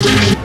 you